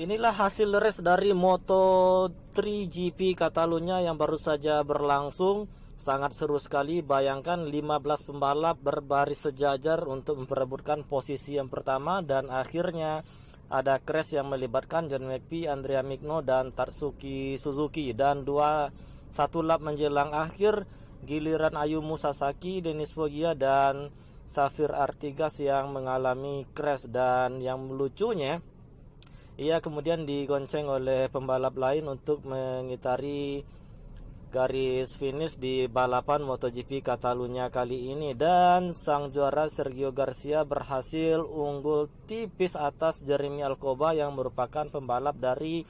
inilah hasil race dari Moto3 GP Catalunya yang baru saja berlangsung. Sangat seru sekali. Bayangkan 15 pembalap berbaris sejajar untuk memperebutkan posisi yang pertama dan akhirnya ada crash yang melibatkan John McPhee, Andrea Migno dan Tatsuki Suzuki dan dua satu lap menjelang akhir giliran Ayumu Sasaki, Denis Foggia dan Safir Artigas yang mengalami crash dan yang lucunya ia kemudian digonceng oleh pembalap lain untuk mengitari garis finish di balapan MotoGP Catalunya kali ini. Dan sang juara Sergio Garcia berhasil unggul tipis atas Jeremy Alcoba yang merupakan pembalap dari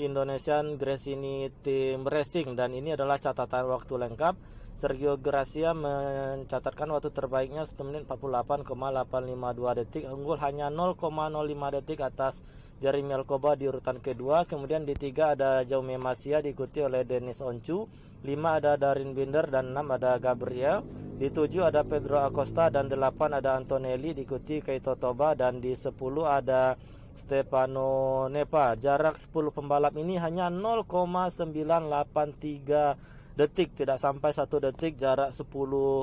Indonesian Gresini Team Racing dan ini adalah catatan waktu lengkap Sergio Garcia mencatatkan waktu terbaiknya 1 menit 48,852 detik unggul hanya 0,05 detik atas Jeremy Alcoba di urutan kedua. Kemudian di tiga ada Jaume Masia diikuti oleh Dennis Oncu. Lima ada Darin Binder dan enam ada Gabriel. Di tujuh ada Pedro Acosta dan delapan ada Antonelli diikuti Keito Toba dan di sepuluh ada Stefano Nepa. Jarak 10 pembalap ini hanya 0,983 detik, tidak sampai satu detik jarak 10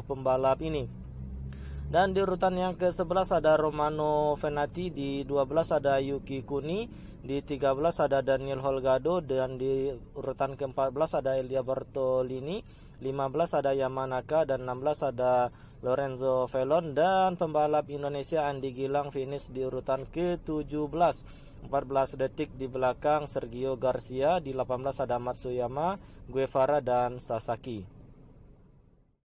pembalap ini. Dan di urutan yang ke-11 ada Romano Venati, di 12 ada Yuki Kuni, di 13 ada Daniel Holgado dan di urutan ke-14 ada Elia Bartolini, 15 ada Yamanaka dan 16 ada Lorenzo Velon dan pembalap Indonesia Andi Gilang finish di urutan ke-17. 14 detik di belakang Sergio Garcia, di 18 ada Matsuyama, Guevara dan Sasaki.